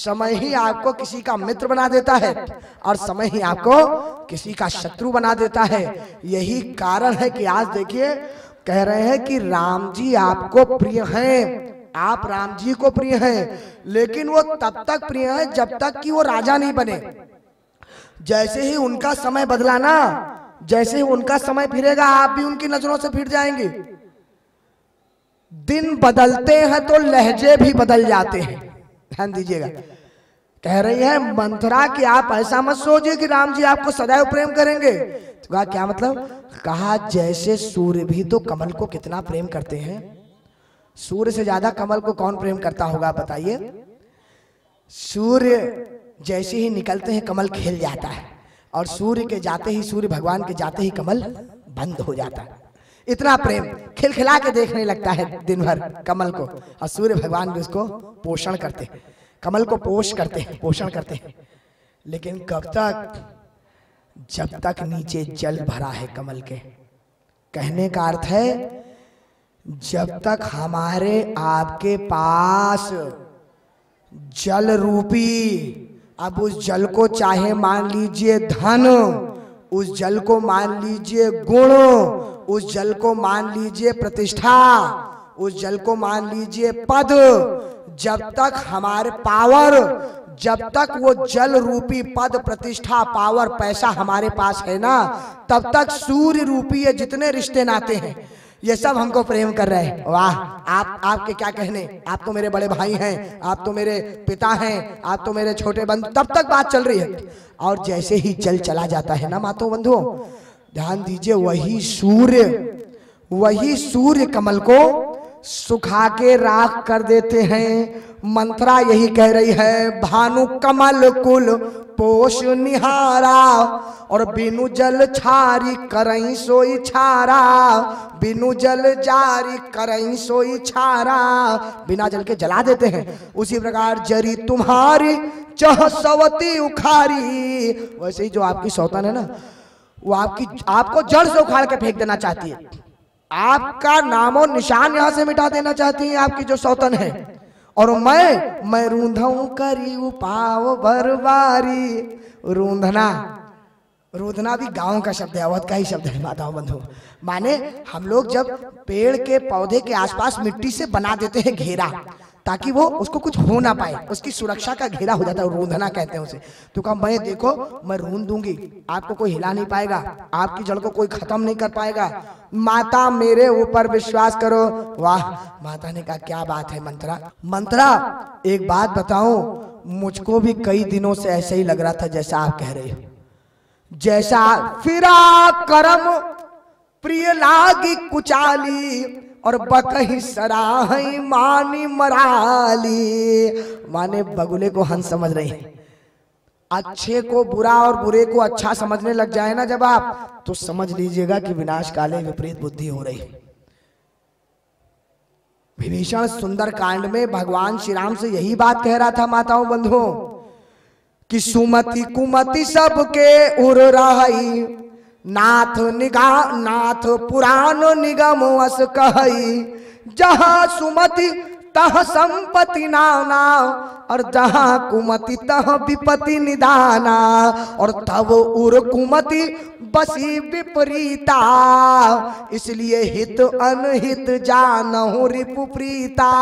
समय ही आपको किसी का मित्र बना देता है और समय ही आपको किसी का शत्रु बना देता है। यही कारण है कि आज देखिए कह रहे हैं कि राम जी आपको प्रिय हैं। आप राम जी को प्रिय हैं। लेकिन वो तब तक प्रिय है जब तक कि वो राजा नहीं बने। जैसे ही उनका समय बदला ना जैसे ही उनका समय फिरेगा आप भी उनकी नज़रों से फिर जाएँगे। दिन बदलते हैं तो लहजे भी बदल जाते हैं ध्यान दीजिएगा। कह रही है मंथरा कि आप ऐसा मत सोचिए कि राम जी आपको सदैव प्रेम करेंगे। तो कहा क्या मतलब? कहा जैसे सूर्य भी तो कमल को कितना प्रेम करते हैं। सूर्य से ज़्यादा कमल को कौन प्रेम करता होगा बताइए? सूर्य जैसे ही निकलते हैं कमल खिल जाता है। और सूर्य के जाते ही सूर्य भगवान के जाते ही कमल बंद हो जाता है। इतना प्रेम खिलखिला के देखने लगता है दिन भर कमल को। और सूर्य भगवान भी उसको पोषण करते हैं। कमल को पोष करते हैं पोषण करते हैं। लेकिन कब तक? जब तक नीचे जल भरा है कमल के। कहने का अर्थ है जब तक हमारे आपके पास जल रूपी अब उस जल को चाहे मान लीजिए धन उस जल को मान लीजिए गुण उस जल को मान लीजिए प्रतिष्ठा उस जल को मान लीजिए पद जब तक हमारे पावर जब तक वो जल रूपी पद प्रतिष्ठा पावर पैसा हमारे पास है ना तब तक सूर्य रूपी ये जितने रिश्ते नाते हैं। ये सब हमको प्रेम कर रहे हैं। वाह, आप, आपके क्या कहने? आप तो मेरे बड़े भाई हैं, आप तो मेरे पिता हैं, आप तो मेरे छोटे बंधु। तब तक बात चल रही है। और जैसे ही जल चला जाता है ना, मातो बंधुओं, ध्यान दीजिए, वही सूर्य वही सूर्य कमल को सुखा के राख कर देते हैं। मंत्रा यही कह रही है, भानु कमल कुल पोष निहारा और बिनु जल छारी करई सोई छारा, बिनु जल जारी करई सोई छारा। बिना जल के जला देते हैं। उसी प्रकार जरी तुम्हारी, चह सवती उखारी। वैसे ही जो आपकी सौतन है ना, वो आपकी, आपको जड़ से उखाड़ के फेंक देना चाहती है। आपका नामो निशान यहाँ से मिटा देना चाहती है आपकी जो सौतन है। और मैं मैं रूंधऊ करी उपाव बरबारी। रूंधना रूंधना भी गाँव का शब्द है, अवध का ही शब्द है, माताओं बंधु। माने हम लोग जब पेड़ के पौधे के आसपास मिट्टी से बना देते हैं घेरा ताकि वो उसको कुछ हो ना पाए, उसकी सुरक्षा का घेरा हो जाता है, रूंधना कहते हैं उसे। तो कहा, मैं देखो, मैं रूंध दूँगी, आपको कोई हिला नहीं पाएगा, आपकी जड़ को कोई खत्म नहीं कर पाएगा। माता मेरे ऊपर विश्वास करो। वाह, माता ने कहा, क्या बात है, मंत्रा। मंत्रा, एक बात बताऊँ, मुझको भी कई दिनों से ऐसे ही लग रहा था जैसा आप कह रहे हो। जैसा फिरा करम, प्रिय लागी कुचाली और बकही सराही मानी मराली। माने बगुले को हंस समझ रहे हैं। अच्छे को बुरा और बुरे को अच्छा समझने लग जाए ना जब आप तो समझ लीजिएगा कि विनाश काले विपरीत बुद्धि हो रही विभीषण सुंदर कांड में भगवान श्री राम से यही बात कह रहा था, माताओं बंधुओं, कि सुमति कुमति सबके उर रही। नाथ निगा, नाथ पुराण निगम अस कही जहाँ सुमति, तह संपत्ति नाना, और जहाँ कुमति, तह विपति निदाना, और तब उर कुमति बसी विपरीता। इसलिए हित अनहित जानहु रिपु प्रीता।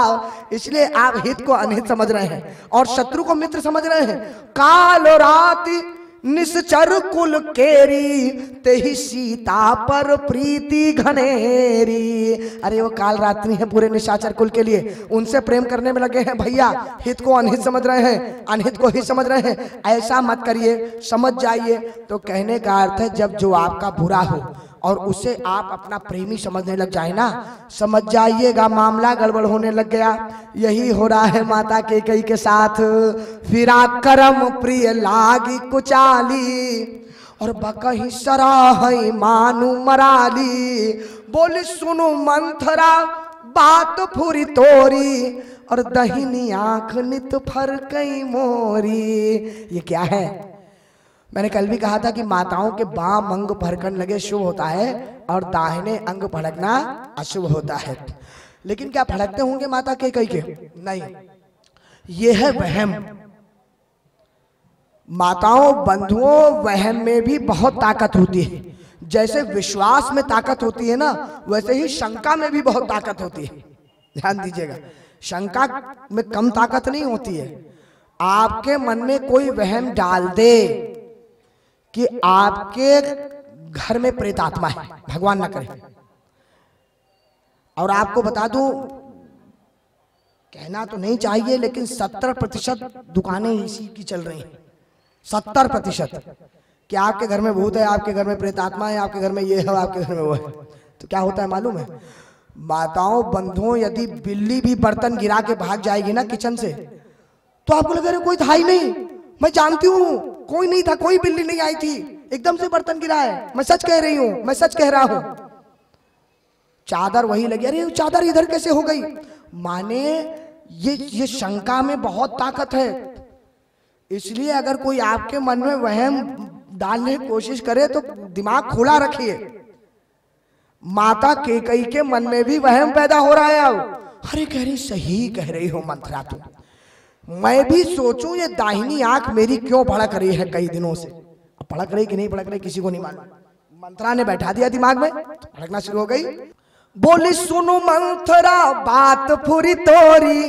इसलिए आप हित को अनहित समझ रहे हैं, और शत्रु को मित्र समझ रहे हैं। काल राति निश्चर कुल केरी, तेही सीता पर प्रीति घनेरी। अरे वो काल रात्रि है पूरे निशाचर कुल के लिए। उनसे प्रेम करने में लगे हैं भैया। हित को अनहित समझ रहे हैं, अनहित को ही समझ रहे हैं। ऐसा मत करिए, समझ जाइए। तो कहने का अर्थ है, जब जो आपका बुरा हो और उसे आप अपना प्रेमी समझने लग जाए ना। समझ जाइएगा मामला गड़बड़ होने लग गया। यही हो रहा है माता के कई के साथ। फिरा करम प्रिय लागी कुचाली और बकही सराह मानु मराली। बोली सुनु मंथरा बात फुरी तोरी और दहिनी आँख नित फर कई मोरी। ये क्या है? मैंने कल भी कहा था कि माताओं के बाम अंग फड़कन लगे शुभ होता है और दाहिने अंग भड़कना अशुभ होता है। लेकिन क्या भड़कते होंगे माता के कई के? नहीं। ये है वहम। माताओं, बंधुओं, वहम में भी बहुत ताकत होती है। जैसे विश्वास में ताकत होती है ना, वैसे ही शंका में भी बहुत ताकत होती है। ध्यान दीजिएगा। शंका में कम ताकत नहीं होती है। आपके मन में कोई वहम डाल दे। कि आपके घर में प्रेत आत्मा है। भगवान ना करे। और आपको बता दूँ कहना तो नहीं चाहिए लेकिन सत्तर प्रतिशत दुकानें इसी की चल रही हैं। सत्तर प्रतिशत। कि आपके घर में भूत है आपके घर में प्रेत आत्मा है आपके घर में ये है आपके घर में वो है। तो क्या होता है मालूम है? माताओं बंधुओं यदि बिल्ली भी बर्तन गिरा के भाग जाएगी ना किचन से तो आपको लग कोई था ही नहीं। मैं जानती हूँ कोई नहीं था, कोई बिल्ली नहीं आई थी। एकदम से बर्तन गिरा है। मैं सच कह रही हूँ, मैं सच कह रहा हूँ। चादर वही लगी। अरे, चादर इधर कैसे हो गई? माने, ये ये शंका में बहुत ताकत है। इसलिए अगर कोई आपके मन में वहम डालने की कोशिश करे तो दिमाग खुला रखिए। माता के कई के मन में भी वहम पैदा हो रहा है अब। अरे, कह रही, सही कह रही हो मंत्रा तुम मैं भी सोचूं ये दाहिनी आँख मेरी क्यों भड़क रही है कई दिनों से? भड़क रही कि नहीं भड़क रही? किसी को नहीं मालूम। मंत्रा ने बैठा दिया दिमाग में भड़कना शुरू हो गई। बोली सुनो मंथरा बात पूरी तोरी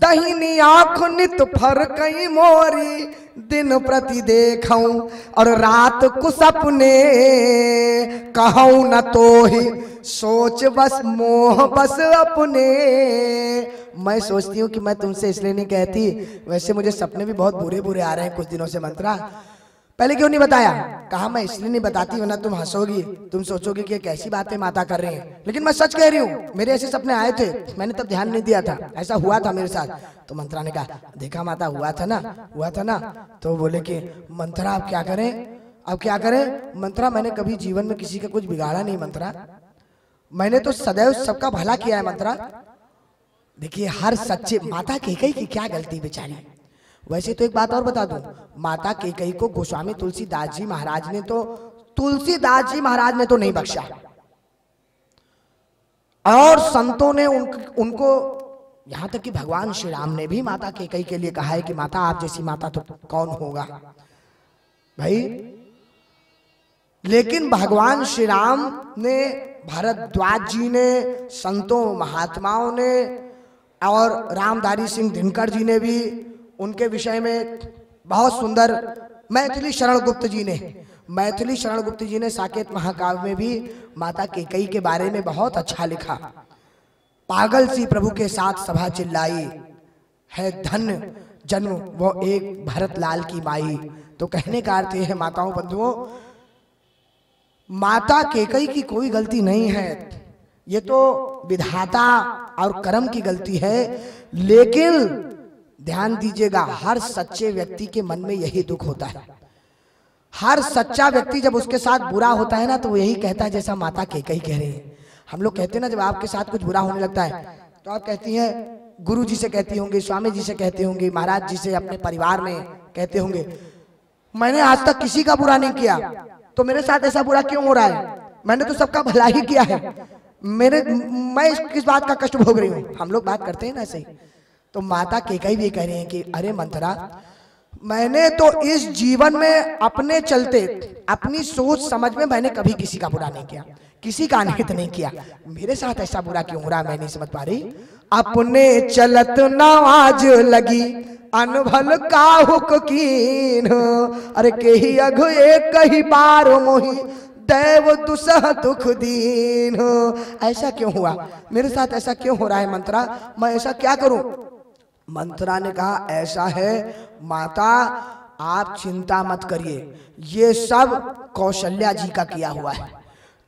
दहिनी आँख नित फर कई मोरी दिन प्रति देख और रात को सपने कहूँ न तो ही। सोच बस, मोह बस अपने। मैं सोचती हूँ कि मैं तुमसे इसलिए नहीं कहती। वैसे मुझे सपने भी बहुत बुरे बुरे आ रहे हैं कुछ दिनों से, मंत्रा। पहले क्यों नहीं बताया? कहा, मैं इसलिए नहीं बताती वरना तुम हंसोगी। तुम सोचोगी कि कैसी बातें माता कर रही हैं। लेकिन मैं सच कह रही हूँ, मेरे ऐसे सपने आए थे, मैंने तब ध्यान नहीं दिया था। ऐसा हुआ था मेरे साथ। तो मंत्रा ने कहा, देखा माता, हुआ था ना, हुआ था ना। तो बोले कि, मंत्रा, आप क्या करें? अब क्या करें? मंत्रा, मैंने कभी जीवन में किसी का कुछ बिगाड़ा नहीं, मंत्रा। मैंने तो सदैव सबका भला किया है, मंत्रा। देखिए, हर सच्चे, माता के गई की क्या गलती, बेचारी। वैसे तो एक बात और बता दूँ। माता के केकई को गोस्वामी तुलसीदास जी महाराज ने तो तुलसीदास जी महाराज ने तो नहीं बख्शा। और संतों ने उन, उनको यहाँ तक कि भगवान श्री राम ने भी माता केकई के लिए कहा है कि माता आप जैसी माता तो कौन होगा? भाई लेकिन भगवान श्री राम ने भरद्वाज जी ने संतों महात्माओं ने और रामधारी सिंह दिनकर जी ने भी उनके विषय में बहुत सुंदर मैथिली शरण गुप्त जी ने, मैथिली शरण गुप्त जी ने साकेत महाकाव्य में भी माता केकई के बारे में बहुत अच्छा लिखा। पागल सी प्रभु के साथ सभा चिल्लाई, है धन जन्म, वो एक भरत लाल की माई। तो कहने का अर्थ है, माताओं बंधुओं, माता केकई की कोई गलती नहीं है। ये तो विधाता और कर्म की गलती है, लेकिन ध्यान दीजिएगा, हर सच्चे व्यक्ति के मन में यही दुख होता है। हर सच्चा व्यक्ति जब उसके साथ बुरा होता है ना तो यही कहता है जैसा माता के कही कह रही है। हम लोग कहते हैं ना, जब आपके साथ कुछ बुरा होने लगता है तो आप कहती हैं, गुरु जी से कहती होंगे, स्वामी जी से कहते होंगे, महाराज जी से अपने परिवार में कहते होंगे, मैंने आज तक किसी का बुरा नहीं किया तो मेरे साथ ऐसा बुरा क्यों हो रहा है? मैंने तो सबका भला ही किया है। मेरे, मैं किस बात का कष्ट भोग रही हूँ। हम लोग बात करते हैं ना ऐसे ही। तो माता केकई भी कह रही हैं कि, अरे मंत्रा मैंने तो इस जीवन में अपने चलते, अपनी सोच समझ में मैंने कभी किसी का बुरा नहीं किया, किसी का अनहित नहीं किया। मेरे साथ ऐसा बुरा क्यों हो रहा मैं नहीं समझ पा रही। अपने चलत नवाज़ लगी अनभल का हुक कीन। अरे के ही अघ एक ही बार मोही, दैव दुसह दुख दीन। ऐसा क्यों हुआ? मेरे साथ ऐसा क्यों हो रहा है मंत्रा मैं ऐसा क्या करूँ? मंत्रा ने कहा, ऐसा है, माता, आप चिंता मत करिए। ये सब कौशल्या जी का किया हुआ है।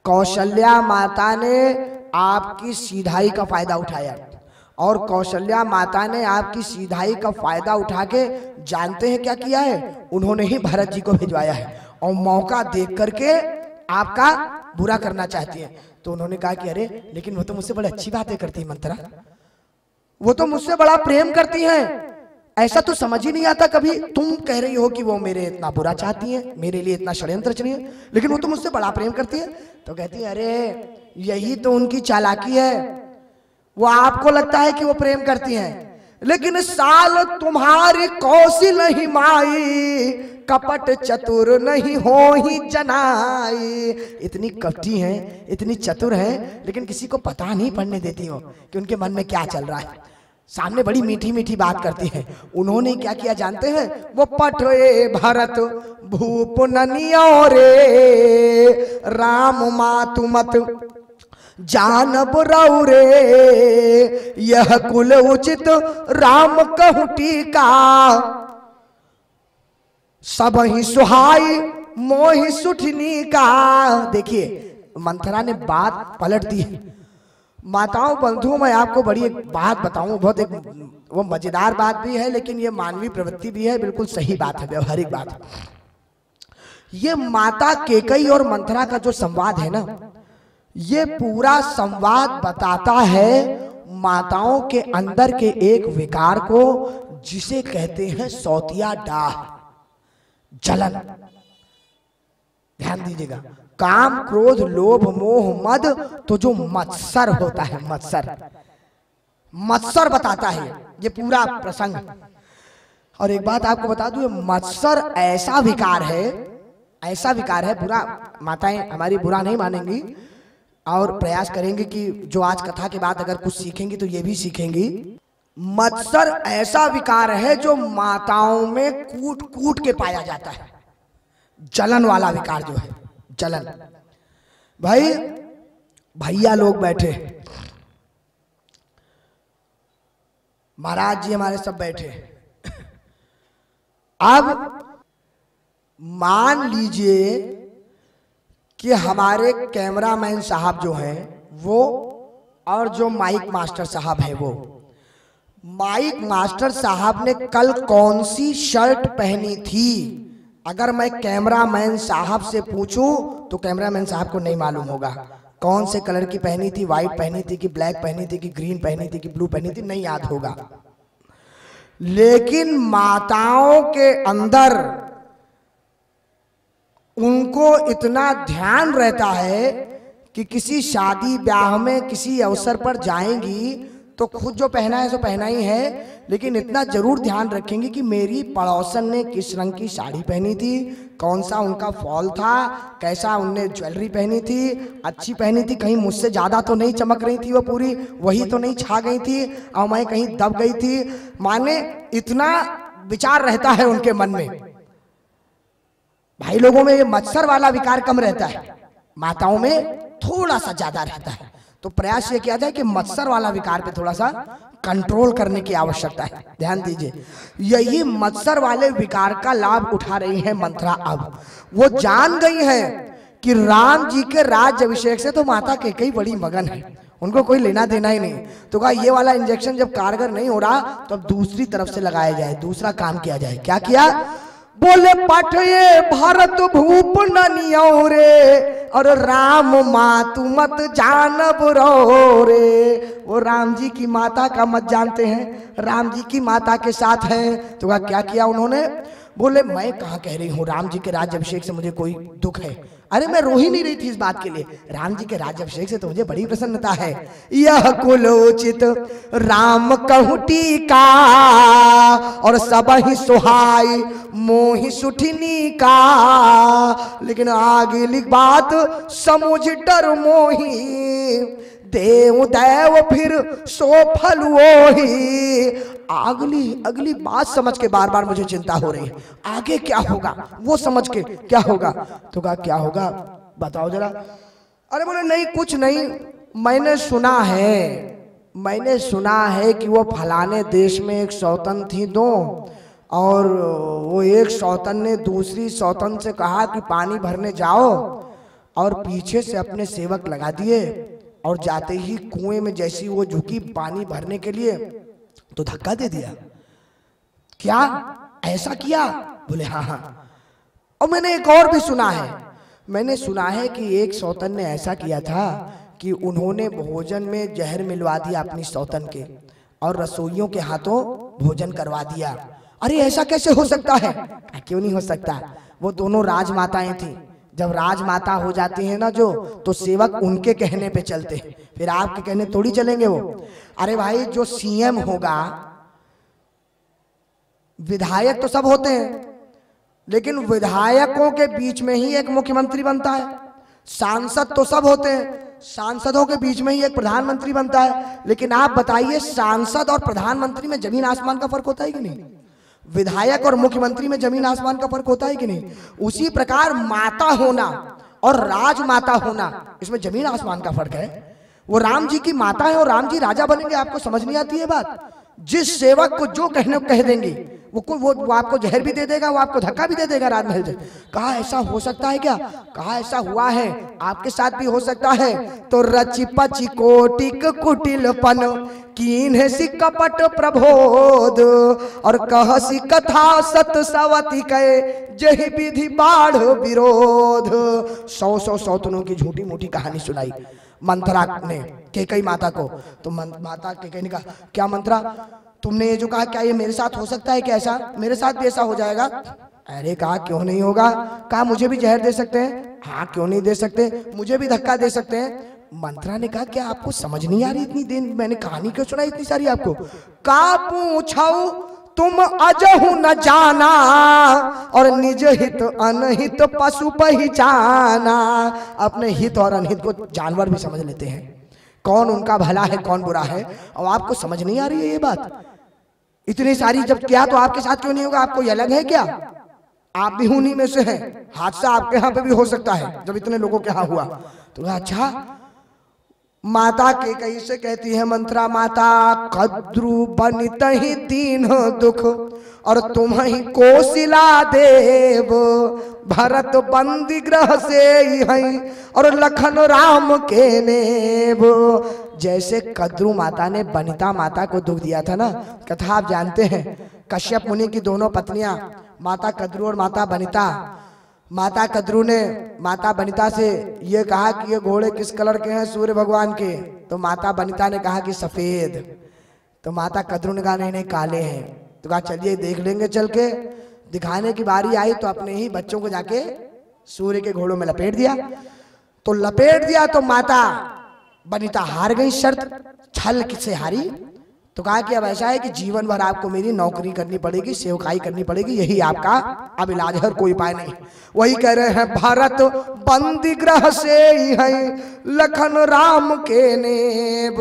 कौशल्या माता ने आपकी सीधाई का फ़ायदा उठाया। और कौशल्या माता ने आपकी सीधाई का फ़ायदा उठा के जानते हैं क्या किया है? उन्होंने ही भरत जी को भिजवाया है। और मौका देख करके आपका बुरा करना चाहती है। तो उन्होंने कहा कि, अरे, लेकिन वो तो मुझसे बड़ी अच्छी बातें करती है, मंत्रा। वो तो मुझसे बड़ा प्रेम करती हैं। ऐसा तो समझ ही नहीं आता कभी। तुम कह रही हो कि वो मेरे इतना बुरा चाहती हैं, मेरे लिए इतना षड्यंत्र चलिए लेकिन वो तो मुझसे बड़ा प्रेम करती है। तो कहती है, अरे, यही तो उनकी चालाकी है। वो आपको लगता है कि वो प्रेम करती हैं, लेकिन साल तुम्हारी कौशिल ही माई, कपट चतुर नहीं हो ही जनाई। इतनी कपटी हैं, इतनी चतुर हैं, लेकिन किसी को पता नहीं पढ़ने देती हो कि उनके मन में क्या चल रहा है। सामने बड़ी मीठी मीठी बात करती है। उन्होंने क्या किया जानते हैं? वो पठे भरत भूप ननियो रे। राम मातु मत जानब रे। यह कुल उचित राम कहू टीका सब ही सुहाई मोहि सुठनी का। देखिए मंथरा ने बात पलट दी। है माताओं बंधुओं मैं आपको बड़ी एक बात बताऊँ, बहुत एक वो मज़ेदार बात भी है, लेकिन ये मानवीय प्रवृत्ति भी है, बिल्कुल सही बात है, व्यवहारिक बात है। ये माता केकई और मंथरा का जो संवाद है ना, ये पूरा संवाद बताता है माताओं के अंदर के एक विकार को, जिसे कहते हैं सौतिया डाह, जलन। ध्यान दीजिएगा। काम, क्रोध, लोभ, मोह, मद तो जो मत्सर होता है, मत्सर। मत्सर बताता है, ये पूरा प्रसंग। और एक बात आपको बता दूँ मत्सर ऐसा विकार है, ऐसा विकार है, बुरा, माताएँ हमारी बुरा नहीं मानेंगी, और प्रयास करेंगे कि जो आज कथा के बाद अगर कुछ सीखेंगी तो ये भी सीखेंगी। मत्सर ऐसा विकार है, जो माताओं में कूट कूट के पाया जाता है। जलन वाला विकार जो है। जलन भाई, भैया लोग बैठे। महाराज जी हमारे सब बैठे। अब मान लीजिए कि हमारे कैमरामैन साहब जो हैं, वो और जो माइक मास्टर साहब है वो। माइक मास्टर साहब ने कल कौन सी शर्ट पहनी थी? अगर मैं कैमरामैन साहब से पूछूँ तो कैमरामैन साहब को नहीं मालूम होगा। कौन से कलर की पहनी थी व्हाइट पहनी थी कि ब्लैक पहनी थी कि ग्रीन पहनी थी कि ब्लू पहनी थी, नहीं याद होगा। लेकिन माताओं के अंदर उनको इतना ध्यान रहता है कि किसी शादी ब्याह में किसी अवसर पर जाएँगी तो खुद जो पहना है, सो पहना ही। है लेकिन इतना ज़रूर ध्यान रखेंगे कि मेरी पड़ोसन ने किस रंग की साड़ी पहनी थी कौन सा उनका फॉल था, कैसा उनने ज्वेलरी पहनी थी, अच्छी पहनी थी, कहीं मुझसे ज़्यादा तो नहीं चमक रही थी वो पूरी, वही तो नहीं छा गई थी और मैं कहीं दब गई थी। माने इतना विचार रहता है उनके मन में। भाई लोगों में ये मत्सर वाला विकार कम रहता है, माताओं में थोड़ा सा ज़्यादा रहता है। तो प्रयास ये किया जाए कि मत्सर वाला विकार पे थोड़ा सा कंट्रोल करने की आवश्यकता है। ध्यान दीजिए। यही मत्सर वाले विकार का लाभ उठा रही है मंत्रा अब। वो जान गई है कि राम जी के राज्य अभिषेक से तो माता के कई बड़ी मगन है। उनको कोई लेना देना ही नहीं। तो कहा, ये वाला इंजेक्शन जब कारगर नहीं हो रहा तो अब दूसरी तरफ़ से लगाया जाए, दूसरा काम किया जाए। क्या किया? बोले पठ भरत भूप ननियो रे, और राम मातु मत जानब रो रे। वो राम जी की माता का मत जानते हैं, राम जी की माता के साथ है। तो क्या किया उन्होंने? बोले मैं कहा कह रही हूँ? राम जी के राज्य अभिषेक से मुझे कोई दुख है? अरे मैं रो ही नहीं रही थी इस बात के लिए। राम जी के राज्य अभिषेक से तो मुझे बड़ी प्रसन्नता है। यह कुलोचित राम कहूटी का और सब ही सुहाई मोहि सुठनी का। लेकिन आगे लिख बात समुझ डर मोही। देव देव फिर सो फल वो ही। अगली अगली बात समझ के बार बार मुझे चिंता हो रही है। आगे क्या होगा? वो समझ के क्या होगा? तो कहा, क्या होगा? बताओ जरा। अरे बोले, नहीं, कुछ नहीं। मैंने सुना है, मैंने सुना है कि वो फलाने देश में एक सौतन थी दो, और वो एक सौतन ने दूसरी सौतन से कहा कि पानी भरने जाओ, और पीछे से अपने सेवक लगा दिए। और जाते ही कुएँ में जैसी वो झुकी पानी भरने के लिए तो धक्का दे दिया। क्या? ऐसा किया? बोले हाँ हाँ। और मैंने एक और भी सुना है। मैंने सुना है कि एक सौतन ने ऐसा किया था कि उन्होंने भोजन में जहर मिलवा दिया अपनी सौतन के और रसोइयों के हाथों भोजन करवा दिया। अरे ऐसा कैसे हो सकता है? क्यों नहीं हो सकता? वो दोनों राजमाताएँ थी। जब राजमाता हो जाती है ना जो तो सेवक उनके कहने पे चलते हैं। फिर आपके कहने थोड़ी चलेंगे वो। अरे भाई, जो सीएम होगा, विधायक तो सब होते हैं, लेकिन विधायकों के बीच में ही एक मुख्यमंत्री बनता है। सांसद तो सब होते हैं, सांसदों के बीच में ही एक प्रधानमंत्री बनता है। लेकिन आप बताइए, सांसद और प्रधानमंत्री में ज़मीन आसमान का फ़र्क होता है कि नहीं? विधायक और मुख्यमंत्री में ज़मीन आसमान का फ़र्क होता है कि नहीं? उसी प्रकार माता होना और राजमाता होना, इसमें ज़मीन आसमान का फ़र्क है। वो राम जी की माता है और राम जी राजा बनेंगे, आपको समझ नहीं आती है बात? जिस सेवक को जो कहने, कह देंगे वो को वो, वो आपको जहर भी दे देगा वो आपको धक्का भी दे देगा राजमहल से कहा ऐसा हो सकता है क्या? कहा ऐसा हुआ है। आपके साथ भी हो सकता है। तो रचि पचि कोटिक कुटिलपन कीन है सी कपट प्रबोध और कह सी कथा सत सवती कहे जही विधि बाढ़ विरोध। सौ सौ सौतनों की झूठी मोटी कहानी सुनाई मंत्रा ने केकई माता को। तो माता केकई ने कहा क्या मंत्रा तुमने ये जो कहा, क्या ये मेरे साथ हो सकता है क्या ऐसा? मेरे साथ भी ऐसा हो जाएगा? अरे कहा, क्यों नहीं होगा? कहा, मुझे भी जहर दे सकते हैं? हाँ क्यों नहीं दे सकते? मुझे भी धक्का दे सकते हैं? मंत्रा ने कहा, क्या आपको समझ नहीं आ रही इतनी दिन? मैंने कहानी क्यों सुनाई इतनी सारी आपको? का पूछाऊ? तुम अजहु न जाना और निज हित, अनहित पशु पहचाना। अपने हित और अनहित को जानवर भी समझ लेते हैं। कौन उनका भला है, कौन बुरा है? और आपको समझ नहीं आ रही है ये बात? इतनी सारी जब किया तो आपके साथ क्यों नहीं होगा? आपको अलग है क्या? आप भी उन्हीं में से हैं। हादसा आपके यहाँ पे भी हो सकता है, जब इतने लोगों के यहाँ हुआ। तो अच्छा माता के कही से कहती है, मंत्रा माता, कद्रु बनित ही दीन दुख, और तुम ही कोशिला देव। भरत बंदी ग्रह से ही, और लखन राम के नेव। जैसे कद्रु माता ने बनिता माता को दुख दिया था ना? कथा आप जानते हैं, कश्यप मुनि की दोनों पत्नियाँ, माता कद्रु और माता बनिता माता कद्रु ने माता बनिता से ये कहा कि ये घोड़े किस कलर के हैं सूर्य भगवान के? तो माता बनिता ने कहा कि सफ़ेद। तो माता कद्रु ने कहा, नहीं नहीं, काले हैं। तो कहा, चलिए, देख लेंगे, चल के। दिखाने की बारी आई तो अपने ही बच्चों को जाके सूर्य के घोड़ों में लपेट दिया। तो लपेट दिया तो माता बनिता हार गई, शर्त छल से हारी। तो कहा कि अब ऐसा है कि जीवन भर आपको मेरी नौकरी करनी पड़ेगी, सेवकाई करनी पड़ेगी, यही आपका अब इलाज है कोई उपाय नहीं। वही कह रहे हैं, भारत बंदी ग्रह से ही है, लखन राम के नेब,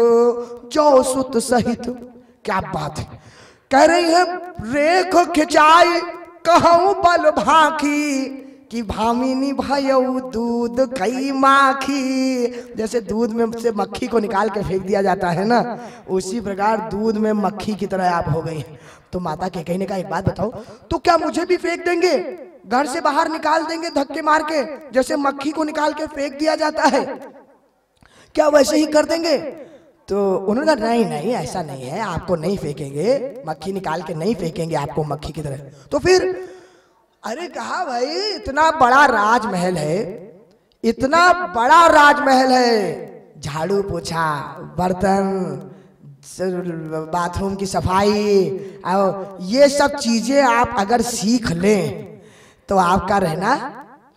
जो सुत सहित। क्या बात है। कह रही है, रेख खिंचाई, कहूँ बल भाखी कि भामिनी भयऊ दूध कई माखी। जैसे दूध में से मक्खी को निकाल के फेंक दिया जाता है ना, उसी प्रकार दूध में मक्खी की तरह आप हो गई तो माता के कहने का एक बात बताओ तो क्या मुझे भी फेंक देंगे? घर से बाहर निकाल देंगे धक्के मार के, जैसे मक्खी को निकाल के फेंक दिया जाता है। क्या वैसे ही कर देंगे? तो उन्होंने कहा, नहीं नहीं, ऐसा नहीं है, आपको नहीं फेंकेंगे। मक्खी निकाल के नहीं फेंकेंगे आपको मक्खी की तरह। तो फिर अरे कहा भाई? इतना बड़ा राजमहल है। इतना बड़ा राजमहल है। झाड़ू पोछा बर्तन बाथरूम की सफ़ाई और ये सब चीज़ें आप अगर सीख लें तो आपका रहना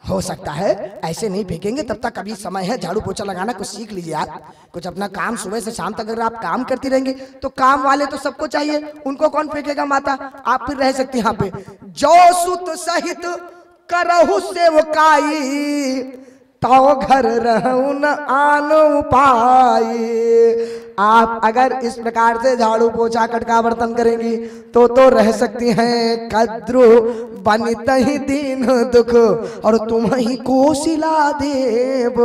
हो सकता है, ऐसे नहीं फेंकेंगे, तब तक अभी समय है, झाड़ू पोछा लगाना, कुछ सीख लीजिए आप। कुछ अपना काम सुबह से शाम तक अगर आप काम करती रहेंगे तो काम वाले तो सबको चाहिए, उनको कौन फेंकेगा माता? आप फिर रह सकती यहाँ पे। जो सुत सहित करहु सेवकाई तो घर रहू न आन उपाय आप अगर इस प्रकार से झाड़ू पोछा, कटका बर्तन करेंगी तो तो रह सकती हैं कद्रु। बनित ही दीन दुख, और तुम ही कोशिला देव।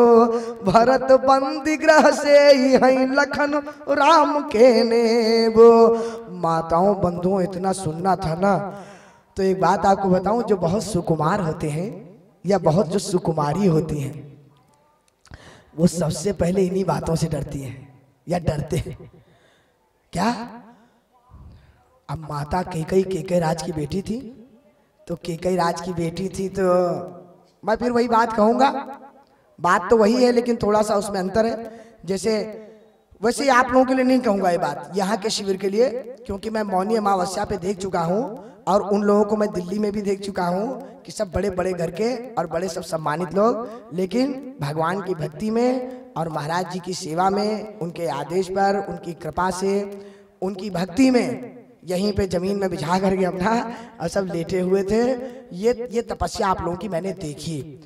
भरत बंदी ग्रह से ही है लखन, राम के नेब माताओं, बंधुओं, इतना सुनना था ना? तो एक बात आपको बताऊँ, जो बहुत सुकुमार होते हैं, या बहुत जो सुकुमारी होती हैं, वो सबसे पहले इन्हीं बातों से डरती हैं। या डरते हैं? क्या? अब माता केकई केकई राज की बेटी थी। तो केकई राज की बेटी थी तो मैं फिर वही बात कहूँगा। बात तो वही है लेकिन थोड़ा सा उसमें अंतर है। जैसे वैसे आप लोगों के लिए नहीं कहूँगा ये बात यहाँ के शिविर के लिए क्योंकि मैं मौनी अमावस्या पे देख चुका हूँ और उन लोगों को मैं दिल्ली में भी देख चुका हूँ कि सब बड़े बड़े घर के और बड़े सब सम्मानित लोग लेकिन भगवान की भक्ति में और महाराज जी की सेवा में, उनके आदेश पर, उनकी कृपा से, उनकी भक्ति में, यहीं पे ज़मीन में बिछा करके अपना और सब लेटे हुए थे। ये ये तपस्या आप लोगों की मैंने देखी।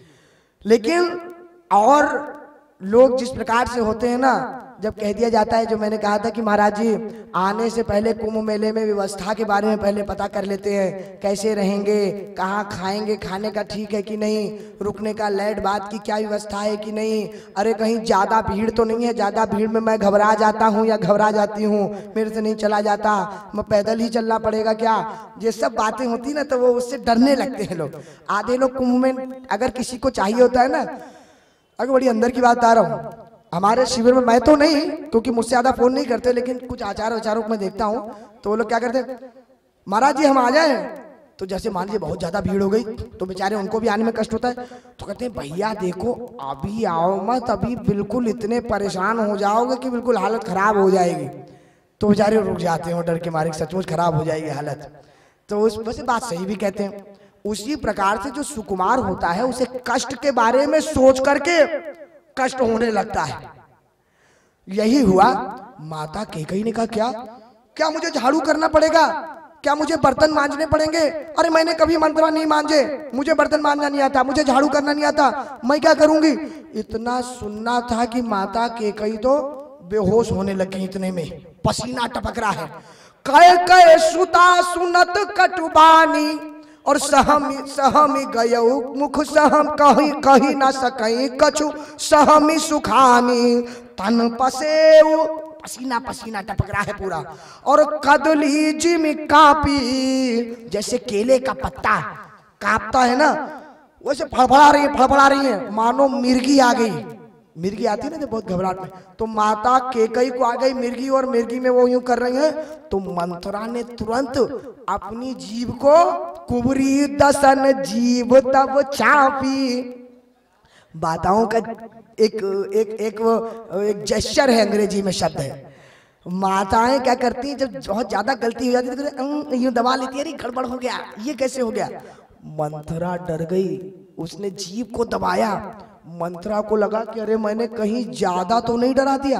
लेकिन और लोग जिस प्रकार से होते हैं ना जब कह दिया जाता है, जो मैंने कहा था कि महाराज जी, आने से पहले कुंभ मेले में व्यवस्था के बारे में पहले पता कर लेते हैं, कैसे रहेंगे, कहाँ खाएँगे, खाने का ठीक है कि नहीं, रुकने का लैट बात की क्या व्यवस्था है कि नहीं, अरे कहीं ज़्यादा भीड़ तो नहीं है, ज़्यादा भीड़ में मैं घबरा जाता हूँ या घबरा जाती हूँ, मेरे से नहीं चला जाता, मैं पैदल ही चलना पड़ेगा क्या? ये सब बातें होती ना तो वो उससे डरने लगते हैं लोग। आधे लोग कुंभ में, अगर किसी को चाहिए होता है ना, अगर बड़ी अंदर की बात आ रहा हूँ हमारे शिविर में मैं तो नहीं, क्योंकि मुझसे ज़्यादा फ़ोन नहीं करते, लेकिन कुछ आचार विचारों मैं देखता हूँ। तो वो लोग क्या करते महाराज जी, हम आ जाए। तो जैसे मान लीजिए बहुत ज़्यादा भीड़ हो गई तो बेचारे उनको भी आने में कष्ट होता है। तो कहते हैं, भैया, देखो, अभी आओ मत, अभी बिल्कुल इतने परेशान हो जाओगे कि बिल्कुल हालत खराब हो जाएगी। तो बेचारे रुक जाते हैं डर के मारे सचमुच खराब हो जाएगी हालत। तो उस, वैसे बात सही भी कहते हैं। उसी प्रकार से जो सुकुमार होता है, उसे कष्ट के बारे में सोच करके कष्ट होने लगता है। यही हुआ। माता केकई ने कहा, क्या? क्या मुझे झाड़ू करना पड़ेगा? क्या मुझे बर्तन मांजने पड़ेंगे? अरे, मैंने कभी मंत्रा नहीं मांजे। मुझे बर्तन मांजना नहीं आता, मुझे झाड़ू करना नहीं आता। मैं क्या करूँगी? इतना सुनना था कि माता केकई तो बेहोश होने लगी इतने में। पसीना टपक रहा है। कह कह, सुता सुनत कटुबानी और सहमी सहमी गय। मुख सहम कही कही ना सकई कछु। सहमी सुखानी तन पसे पसीना पसीना टपक रहा है पूरा। और कदली जिम कापी, जैसे केले का पत्ता कापता है ना, वैसे फड़फड़ा रही है, फड़फड़ा रही है। मानो मिर्गी आ गई। मिर्गी आती है ना बहुत घबराहट में? तो माता केकई को आ गई मिर्गी और मिर्गी में वो यूँ कर रही है। तो मंत्रा ने तुरंत अपनी जीव को कुबरी दसन जीव तब चापी बाताओं का एक एक एक वो एक जेस्चर है अंग्रेज़ी में शब्द है। माताएँ क्या करती हैं जब बहुत ज़्यादा गलती हो जाती है तो यूँ दबा लेती है गड़बड़ हो गया ये कैसे हो गया? मंथरा डर गई उसने जीव को दबाया मंत्रा को लगा कि अरे मैंने कहीं ज़्यादा तो नहीं डरा दिया।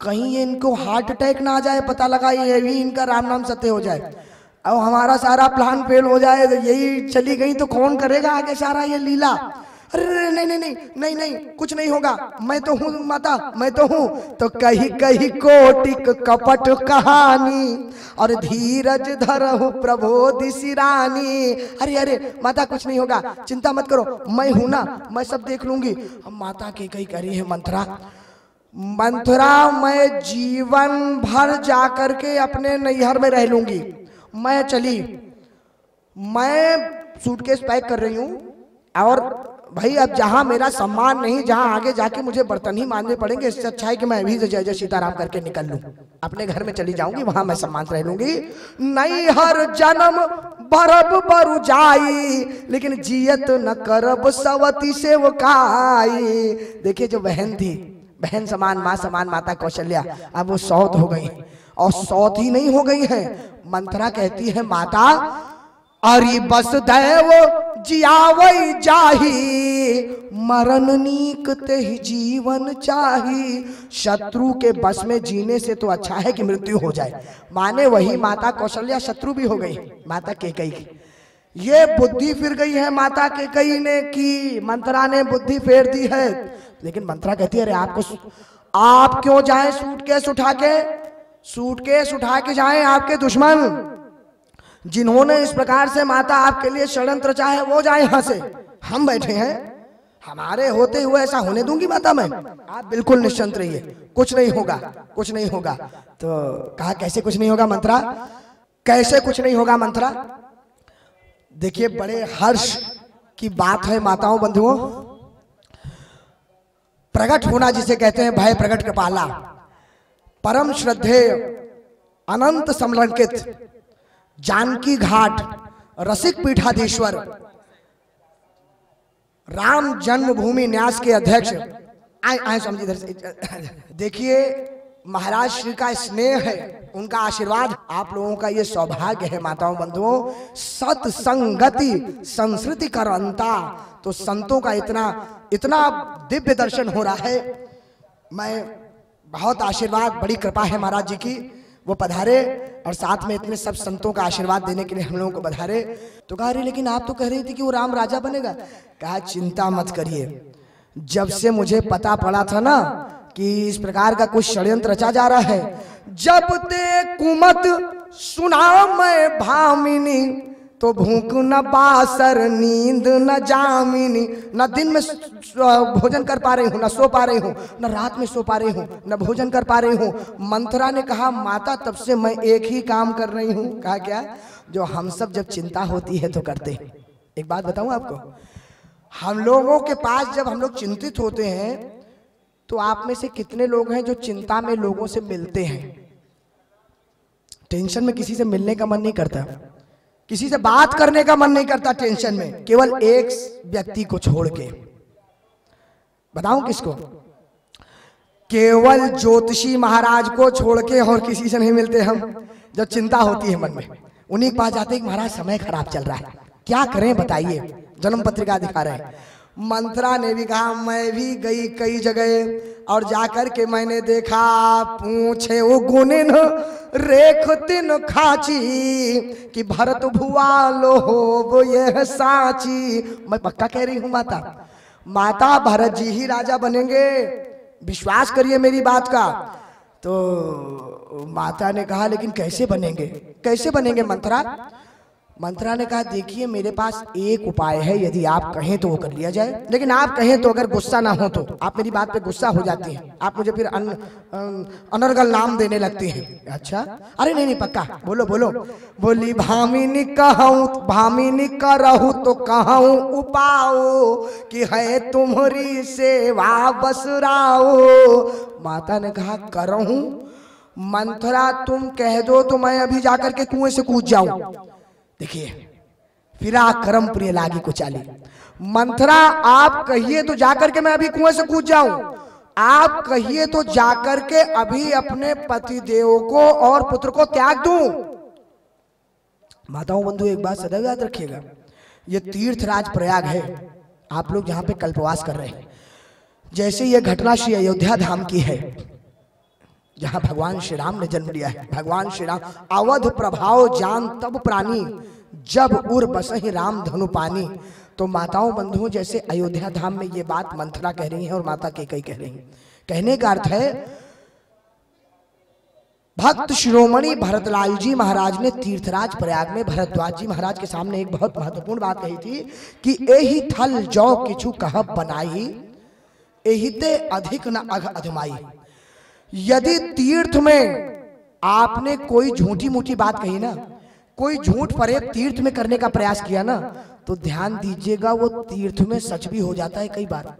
कहीं ये इनको हार्ट अटैक ना आ जाए, पता लगा ये भी इनका राम नाम सत्य हो जाए। अब हमारा सारा प्लान फेल हो जाए, यही चली गई तो कौन करेगा आगे सारा ये लीला? अरे नहीं नहीं नहीं नहीं नहीं, कुछ नहीं होगा। मैं तो हूँ माता, मैं तो हूँ। तो कही कही कोटिक कपट कहानी। और धीरज धरहु प्रभो दिशिरानी अरे अरे, माता, कुछ नहीं होगा। चिंता मत करो। मैं हूँ ना, मैं सब देख लूँगी। माता की कही करी है मंत्रा। मंथरा मैं जीवन भर जाकर के अपने नैहर में रह लूँगी। मैं चली। मैं सूटकेस पैक कर रही हूँ। और भाई, अब जहाँ मेरा सम्मान नहीं, जहाँ आगे जाके मुझे बर्तन ही मानने पड़ेंगे, इससे अच्छा है कि मैं अभी जय जय सीताराम करके निकल लूँ। अपने घर में चली जाऊँगी, वहाँ मैं सम्मान रह लूँगी। नहीं, हर जन्म बरब बरु जाई, लेकिन जियत न करब सवती से वो काई देखिए जो बहन थी, बहन समान, माँ समान, माता कौशल्या, अब वो सौत हो गई। और सौत ही नहीं हो गई है। मंत्रा कहती है, माता अरे बस दैव जियावई जाही, मरण नीक ते जीवन चाही। शत्रु के बस में जीने से तो अच्छा है कि मृत्यु हो जाए। माने वही माता कौशल्या शत्रु भी हो गई, माता के कई की। ये बुद्धि फिर गई है माता के कई ने की, मंत्रा ने बुद्धि फेर दी है। लेकिन मंत्रा कहती है, अरे, आपको आप क्यों जाए सूटकेस उठा के? सूटकेस उठा के जाए आपके दुश्मन? जिन्होंने इस प्रकार से माता आपके लिए षडंत्र चाहे, वो जाए यहाँ से। हम बैठे हैं। हमारे होते हुए ऐसा होने दूँगी माता मैं? आप बिल्कुल निश्चिंत रहिए। कुछ नहीं होगा, कुछ नहीं होगा। तो कहा, कैसे कुछ नहीं होगा मंत्रा? कैसे कुछ नहीं होगा मंत्रा? देखिए, बड़े हर्ष की बात है माताओं, बंधुओं। प्रकट होना जिसे कहते हैं भय प्रकट कृपाला। परम श्रद्धे अनंत समलंकित जानकी घाट, रसिक पीठाधीश्वर। राम जन्मभूमि न्यास के अध्यक्ष। आए आए समझी इधर देखिए, महाराज श्री का स्नेह है, उनका आशीर्वाद, आप लोगों का ये सौभाग्य है, माताओं, बंधुओं। सत्संगति, संस्कृति कर अंता तो संतों का इतना इतना दिव्य दर्शन हो रहा है। मैं बहुत आशीर्वाद, बड़ी कृपा है महाराज जी की। वो पधारे और साथ में इतने सब संतों का आशीर्वाद देने के लिए हम लोगों को पधारे। तो कह रही लेकिन आप तो कह रही थी कि वो राम राजा बनेगा? कहा, चिंता मत करिए। जब से मुझे पता पड़ा था ना कि इस प्रकार का कुछ षड्यंत्र रचा जा रहा है, जब ते कुमत सुना मैं भामिनी तो भूख न बासर, नींद न जामिनी, न दिन में भोजन कर पा रही हूँ, न सो पा रही हूँ, न रात में सो पा रही हूँ, न भोजन कर पा रही हूँ। मंथरा ने कहा, माता, तब से मैं एक ही काम कर रही हूँ। कहा, क्या? जो हम सब जब चिंता होती है तो करते हैं। एक बात बताऊँ आपको? हम लोगों के पास जब हम लोग चिंतित होते हैं तो आप में से कितने लोग हैं जो चिंता में लोगों से मिलते हैं? टेंशन में किसी से मिलने का मन नहीं करता। किसी से बात करने का मन नहीं करता टेंशन में, केवल एक व्यक्ति को छोड़ के। बताऊँ किसको? केवल ज्योतिषी महाराज को छोड़ के और किसी से नहीं मिलते हम, जब चिंता होती है मन में। उन्हीं के पास जाते महाराज, समय खराब चल रहा है। क्या करें, बताइए। जन्म पत्रिका दिखा रहे हैं। मंत्रा ने भी कहा, मैं भी गई कई जगह, और जाकर के मैंने देखा, पूछे वो गुनिन रेख तिन खाची, कि भरत भुआ लो हो वो ये साची। मैं पक्का कह रही हूँ, माता माता भरत जी ही राजा बनेंगे। विश्वास करिए मेरी बात का। तो माता ने कहा, लेकिन कैसे बनेंगे? कैसे बनेंगे मंत्रा? मंत्रा ने कहा देखिए मेरे पास एक उपाय है यदि आप कहें तो वो कर लिया जाए। लेकिन आप कहें तो अगर गुस्सा ना हो तो आप मेरी बात पे गुस्सा हो जाती हैं। आप मुझे फिर अन, अनर्गल नाम देने लगती हैं। अच्छा? अरे नहीं नहीं पक्का। बोलो बोलो। बोली भामिनी कहूँ भामिनी करहू तो कहूँ उपाओ कि है तुम्हारी सेवा बसराओ? माता ने कहा करहूँ। मंथरा तुम कह दो तो मैं अभी जाकर के कुएँ से कूद जाऊँ। देखिए फिरा करम प्रिय लागी को चाली मंथरा, आप कहिए तो जाकर के मैं अभी कुएँ से कूद जाऊँ। आप कहिए तो जाकर के अभी अपने पति देव को और पुत्र को त्याग दू। माताओं, बंधु, एक बात सदैव याद रखिएगा। ये तीर्थराज प्रयाग है। आप लोग यहाँ पे कल्पवास कर रहे हैं। जैसे ये घटना श्री अयोध्या धाम की है जहाँ भगवान श्री राम ने जन्म लिया है। भगवान श्री राम अवध प्रभाव जान तब प्राणी, जब उर बसही राम धनु पानी। तो माताओं बंधुओं, जैसे अयोध्या धाम में ये बात मंथरा कह रही है और माता के कई कह रही है। कहने का अर्थ है, भक्त शिरोमणि भरतलाल जी महाराज ने तीर्थराज प्रयाग में भरद्वाज जी महाराज के सामने एक बहुत महत्वपूर्ण बात कही थी कि यही थल जौ किछु कह बनाई यही अधिक न अघ अधमाई। यदि तीर्थ में आपने कोई झूठी मूठी बात कही ना, कोई झूठ परे तीर्थ में करने का प्रयास किया ना तो ध्यान दीजिएगा वो तीर्थ में सच भी हो जाता है कई बार।